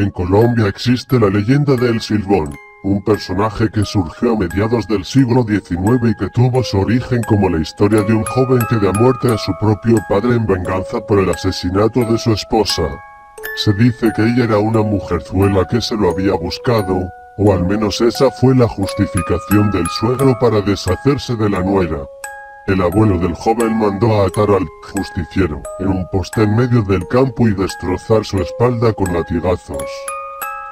En Colombia existe la leyenda de El Silbón, un personaje que surgió a mediados del siglo XIX y que tuvo su origen como la historia de un joven que da muerte a su propio padre en venganza por el asesinato de su esposa. Se dice que ella era una mujerzuela que se lo había buscado, o al menos esa fue la justificación del suegro para deshacerse de la nuera. El abuelo del joven mandó a atar al justiciero en un poste en medio del campo y destrozar su espalda con latigazos.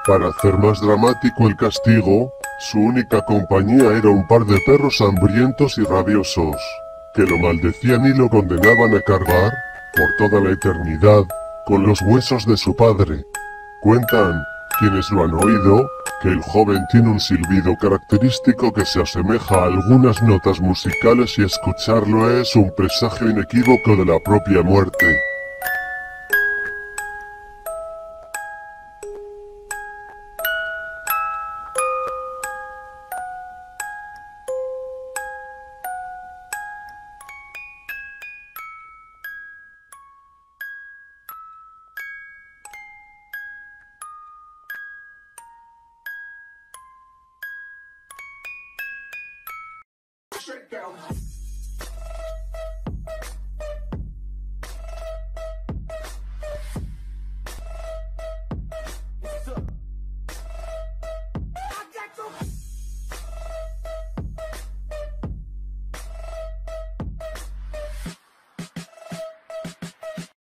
Para hacer más dramático el castigo, su única compañía era un par de perros hambrientos y rabiosos, que lo maldecían y lo condenaban a cargar, por toda la eternidad, con los huesos de su padre. Cuentan, quienes lo han oído, que el joven tiene un silbido característico que se asemeja a algunas notas musicales y escucharlo es un presagio inequívoco de la propia muerte. girl.